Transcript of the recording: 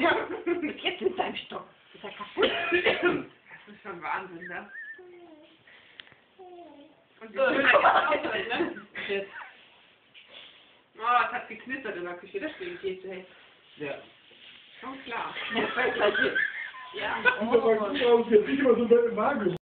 Ja, jetzt mit seinem Stock. Ist er kaputt? Das ist schon Wahnsinn, ne? Und die So, Schöne jetzt auch ne? Jetzt. Oh, es hat geknistert in der Küche, das deswegen jetzt, ey. Ja. Schon klar. Ja. fällt gleich hin. Ja. Oh, aber gut jetzt so.